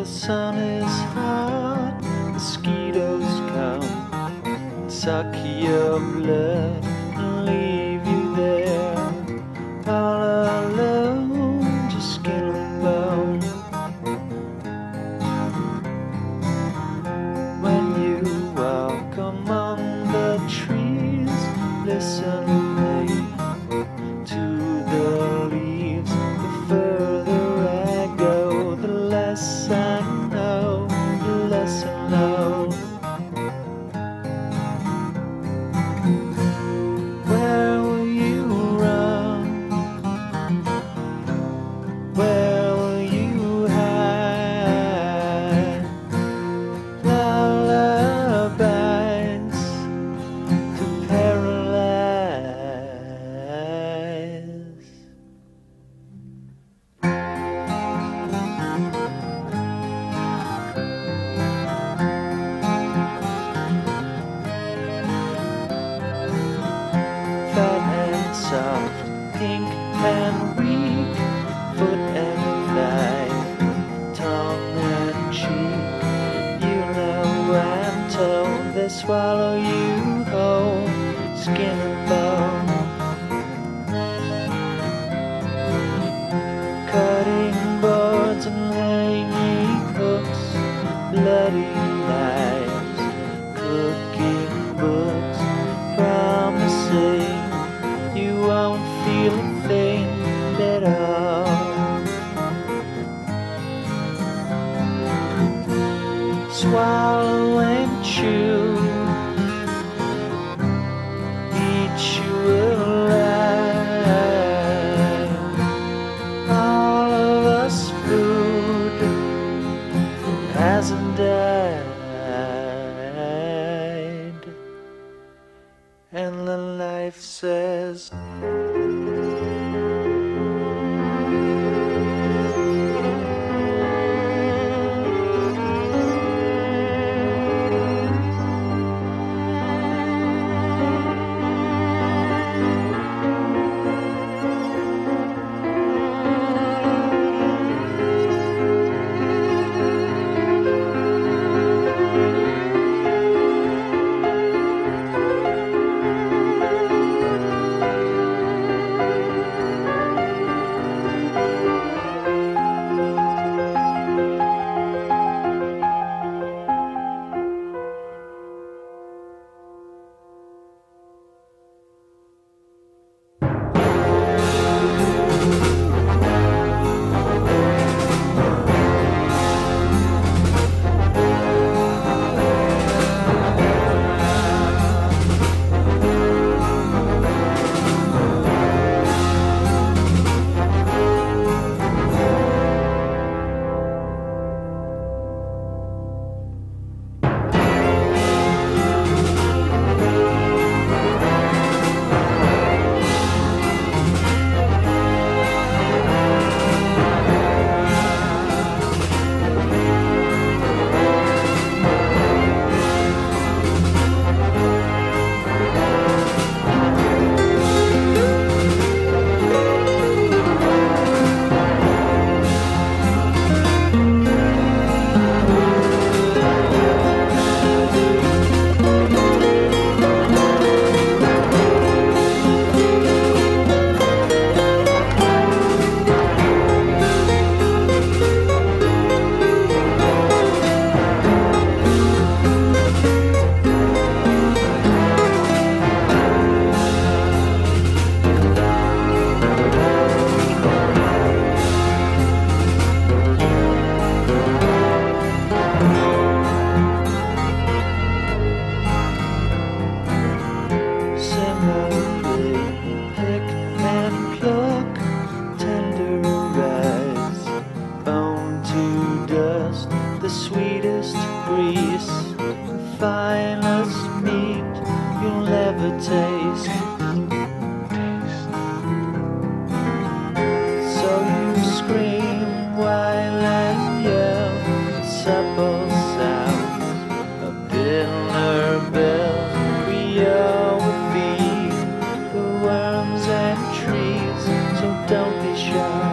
the sun is hot. Mosquitoes come, suck your blood, listen swallow you whole, skin and bone. Cutting boards and hanging hooks, bloody knives, cooking books, promising you won't feel a thing at all. Swallow and chew, and the life says. And pluck tender rise, bone to dust, the sweetest breeze, finest meat you'll ever taste. So you scream while I yell, supper. sky.